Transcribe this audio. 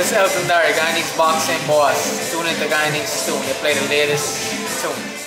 This is Elton Dari, Guy Needs Boxing Boss. Tune into Guy Needs Tune. They play the latest tune.